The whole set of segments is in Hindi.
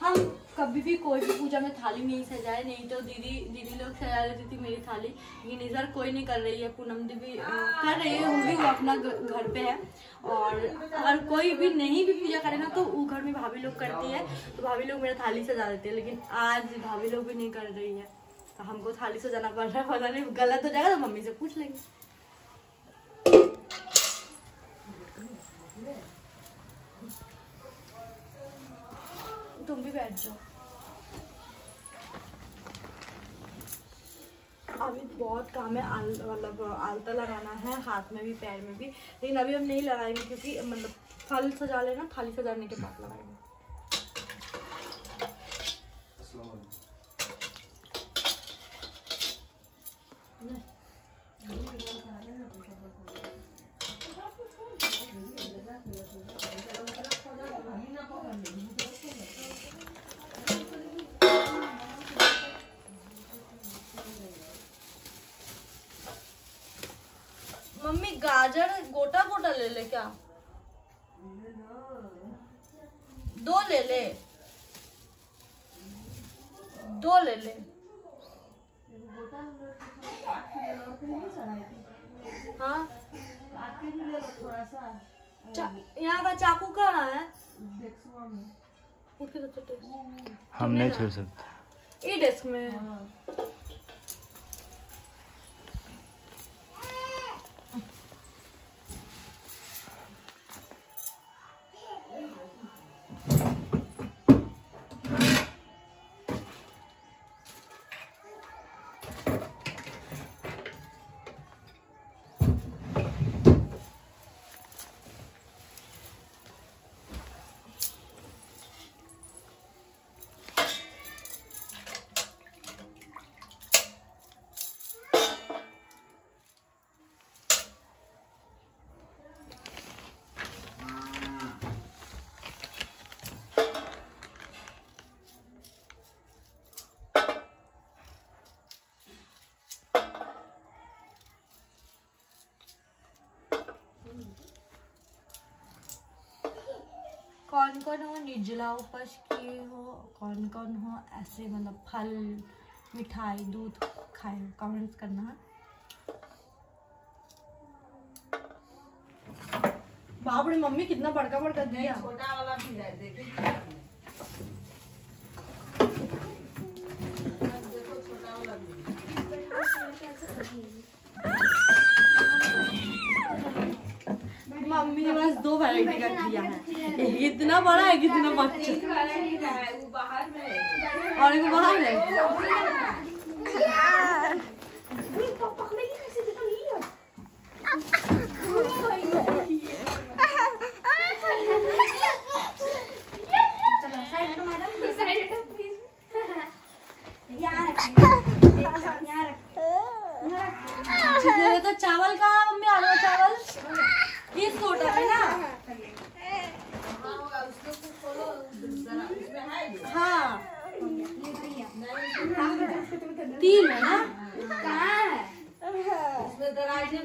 हम कभी भी कोई भी पूजा में थाली नहीं सजाए, नहीं तो दीदी दीदी लोग सजा लेती थी मेरी थाली। लेकिन इधर कोई नहीं कर रही है, पूनम दीदी कर रही है, वो भी वो अपना घर पे है। और अगर कोई भी नहीं भी पूजा करे ना तो वो घर में भाभी लोग करती है तो भाभी लोग मेरा थाली सजा देते हैं। लेकिन आज भाभी लोग भी नहीं कर रही है। तो हमको थाली सजाना पड़ रहा है, पता नहीं, गलत हो जाएगा तो मम्मी से पूछ लेंगे। भी बैठ जाओ। अभी बहुत काम है, आल मतलब आलता लगाना है, हाथ में भी, पैर में भी। लेकिन अभी हम नहीं लगाएँगे क्योंकि मतलब फल सजा लेना, थाली सजाने के बाद लगाएँगे मम्मी गाजर गोटा गोटा ले ले क्या दो ले ले। दो ले ले। हाँ। चा- यहाँ का चाकू कहाँ है? तो हम नहीं छोड़ सकते। ये डेस्क में। कौन कौन हो? निर्जला उपज किए हो कौन कौन हो? ऐसे मतलब फल, मिठाई, दूध खाए हो कमेंट्स करना। बाप मम्मी कितना बड़का बड़का दिया छोटा वाला भी है, देखिए। देखो बस दो वैरायटी का किया है। एक इतना बड़ा है कितना बच्चा। और एक बाहर है ये तो चावल का है मम्मी आलू का चावल ये छोटा है ना उसको कुछ खोलो जरा इसमें है ये हाँ तीन है ना इसमें दराइजन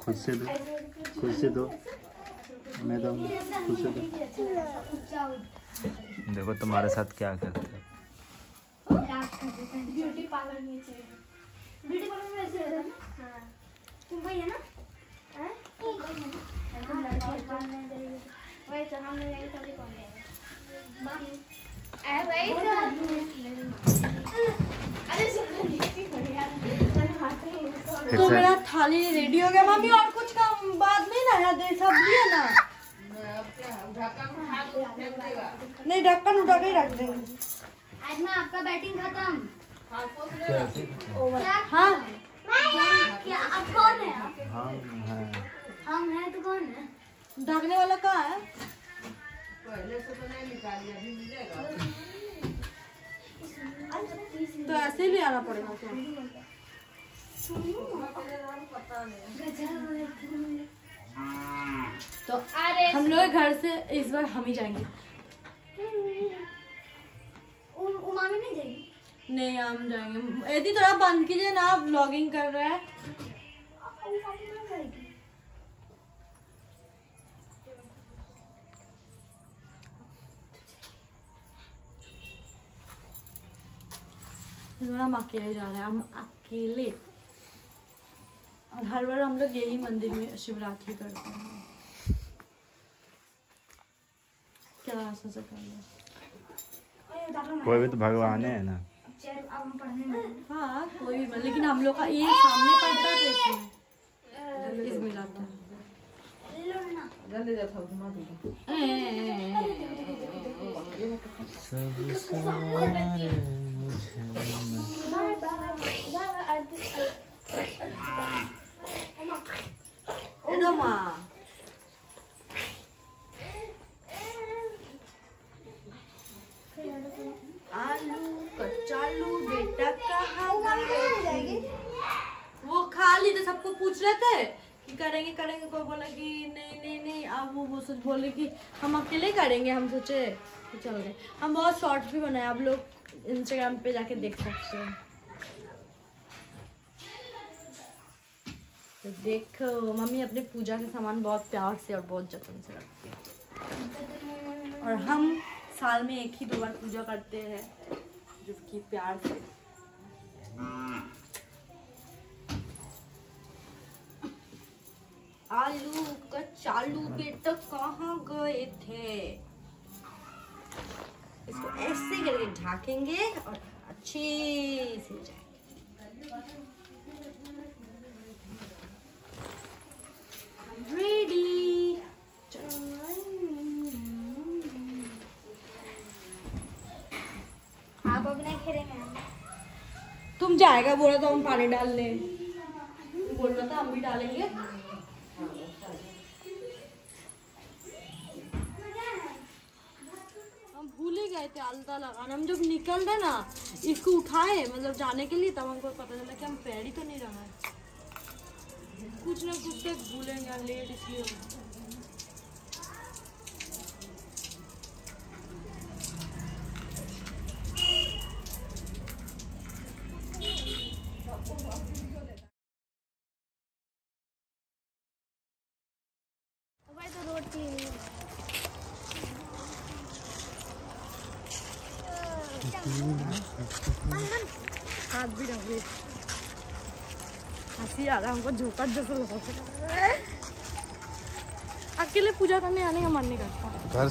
खुद से दो, खुद से दो। मैं दूँगा खुद से दो। देखो तुम्हारे साथ क्या करते ब्यूटी पार्लर में चाहिए। ब्यूटी पार्लर में ऐसे है ना? हाँ। तुम है ना? हाँ? फिर तो से मेरा थाली रेडी हो गया मम्मी और कुछ काम बाद नहीं ना दे सब दिए ना। ढक्कन उठा के फेंक देगा नहीं ढक्कन उठा के ही रख देंगे। आज ना आपका बैटिंग खत्म। क्या हाँ? क्या? आप कौन है? हम हैं। हम हैं तो कौन है? ढकने वाला कहाँ है? पहले से तो नहीं निकाली अभी मिलेगा। तो ऐसे ही ले आना पड़ेगा क्या? तो अरे हम लोग घर से इस बार हम ही जाएँगे। नहीं, हम जाएँगे। यदि थोड़ा बंद कीजिए ना आप ब्लॉगिंग कर रहे हैं। हम अकेले जा रहे हैं, हम अकेले। और हर बार हम लोग यही मंदिर में शिवरात्रि करते हैं। क्या कोई भी तो भगवान है ना। हाँ कोई भी मतलब लेकिन हम लोग का ये सामने पड़ता है इसमें। जाता है। जल्दी जा सब घुमा सब सवारे मुझे बाय बाय आरती एकदम हाँ आलू कचालू बेटा कहाँ गए? वो खा ली तो सबको पूछ रहे थे कि करेंगे करेंगे, कोई बोला कि नहीं नहीं नहीं, अब वो वो सोच बोले कि हम अकेले करेंगे, हम सोचे चल गए हम बहुत शॉर्ट्स भी बनाए, आप लोग इंस्टाग्राम पे जाके देख सकते हैं। तो देखो, मम्मी अपने पूजा के सामान बहुत प्यार से और बहुत जतन से रखती है। और हम साल में एक ही दो बार पूजा करते हैं जो कि प्यार से। आलू का चालू बेटा कहाँ गए थे? इसको ऐसे करके ढाकेंगे और अच्छे से जाएँगे। रेडी आप खेलेंगे तुम जाएगा बोला तो हम पानी डाल डालने। बोल रहा था हम भी डालेंगे। ही गए थे अलता लगाना। हम जब निकल रहे ना, इसको उठाए मतलब जाने के लिए, तब हमको पता चला कि हम पैर ही तो नहीं रहा है। कुछ ना कुछ तो भूलेंगे लेट इसलिए। तो रोटी हाथ भी हँसी आ रहा है हमको झोंका जैसा लगा अकेले पूजा करने आने का मन नहीं करता घर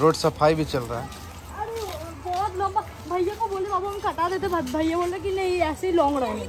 रोड सफ़ाई भी चल रहा है। अरे, बहुत लंबा भैया को बोले बाबू हम कटा देते, भैया बोले कि नहीं, ऐसे ही लॉन्ग रहने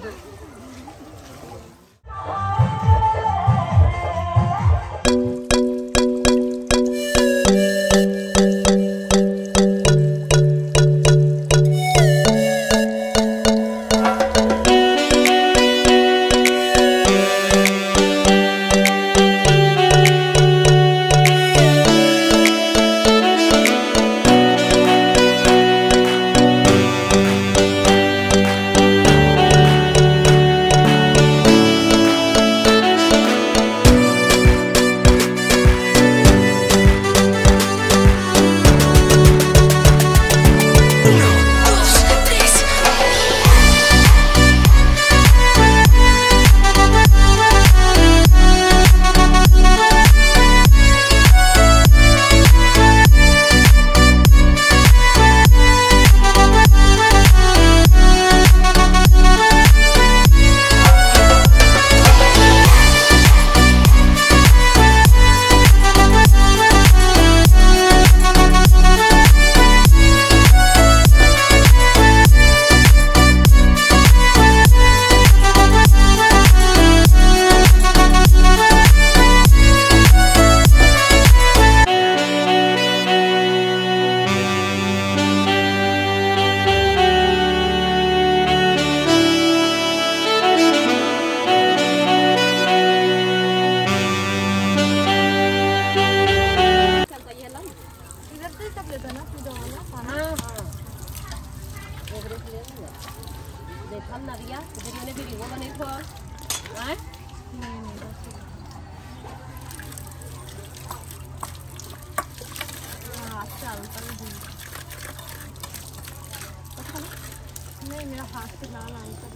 नहीं। मेरा हाथ से लाल आंसर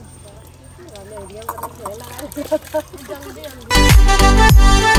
जल्दी जल्दी